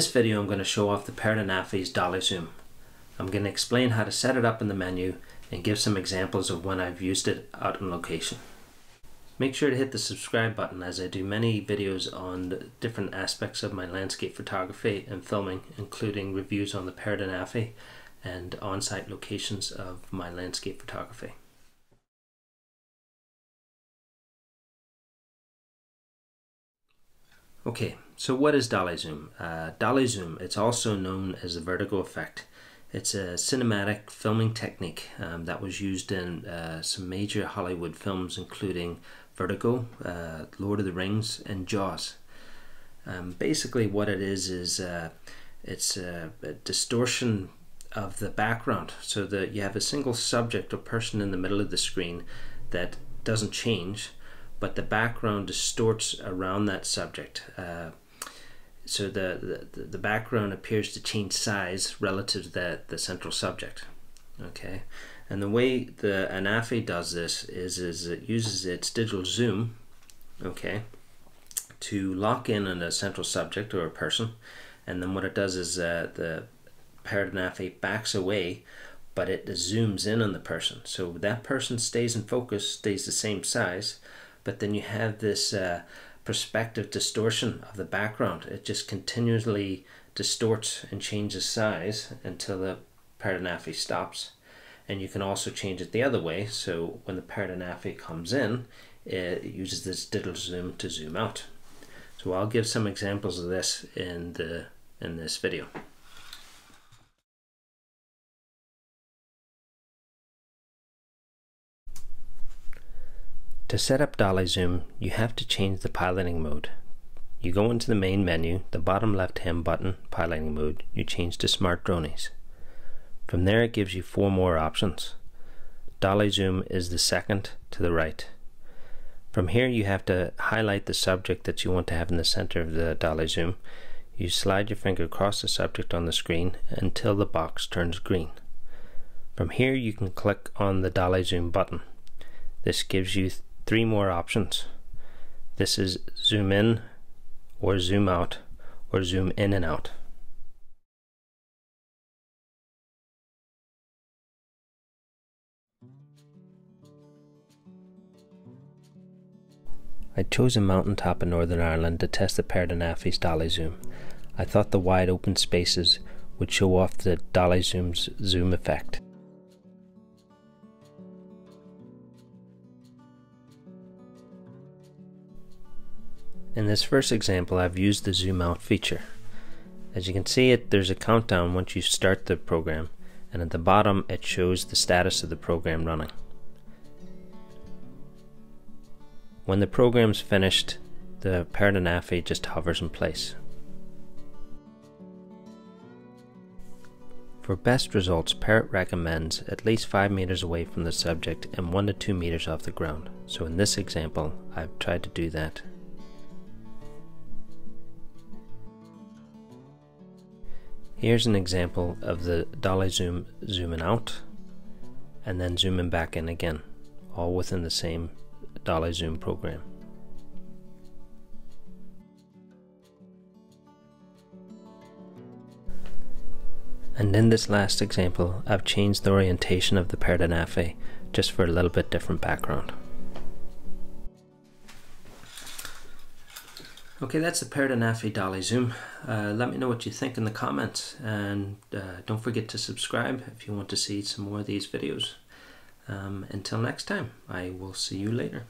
this video I'm going to show off the Parrot Dolly Zoom. I'm going to explain how to set it up in the menu and give some examples of when I've used it out on location. Make sure to hit the subscribe button as I do many videos on different aspects of my landscape photography and filming, including reviews on the Parrot and on-site locations of my landscape photography. Okay, so what is dolly zoom? Uh, dolly zoom, it's also known as the vertigo effect. It's a cinematic filming technique um, that was used in uh, some major Hollywood films, including Vertigo, uh, Lord of the Rings, and Jaws. Um, basically, what it is is uh, it's a, a, distortion of the background, so that you have a single subject or person in the middle of the screen that doesn't change, but the background distorts around that subject. Uh, so the, the, the background appears to change size relative to the, the central subject. Okay, and the way the Anafi does this is, is it uses its digital zoom, okay, to lock in on a central subject or a person, and then what it does is uh, the Anafi backs away but it zooms in on the person. So that person stays in focus, stays the same size, but then you have this uh, perspective distortion of the background. It just continually distorts and changes size until the Parrot Anafi stops. And you can also change it the other way. So when the Parrot Anafi comes in, it uses this digital zoom to zoom out. So I'll give some examples of this in the in this video. To set up Dolly Zoom, you have to change the piloting mode. You go into the main menu, the bottom left hand button, piloting mode, you change to Smart Dronies. From there it gives you four more options. Dolly Zoom is the second to the right. From here you have to highlight the subject that you want to have in the center of the Dolly Zoom. You slide your finger across the subject on the screen until the box turns green. From here you can click on the Dolly Zoom button. This gives you three more options. This is zoom in or zoom out or zoom in and out. I chose a mountaintop in Northern Ireland to test the Parrot Anafi's dolly zoom. I thought the wide open spaces would show off the dolly zoom's zoom effect. In this first example I've used the zoom out feature. As you can see it there's a countdown once you start the program and at the bottom it shows the status of the program running. When the program's finished the Parrot Anafi just hovers in place. For best results, Parrot recommends at least 5 meters away from the subject and 1 to 2 meters off the ground. So in this example, I've tried to do that Here's an example of the dolly zoom zooming out and then zooming back in again, all within the same dolly zoom program. And in this last example, I've changed the orientation of the Parrot Anafi just for a little bit different background. Okay, that's the Parrot Anafi Dolly Zoom. Uh, let me know what you think in the comments and uh, don't forget to subscribe if you want to see some more of these videos. Um, until next time, I will see you later.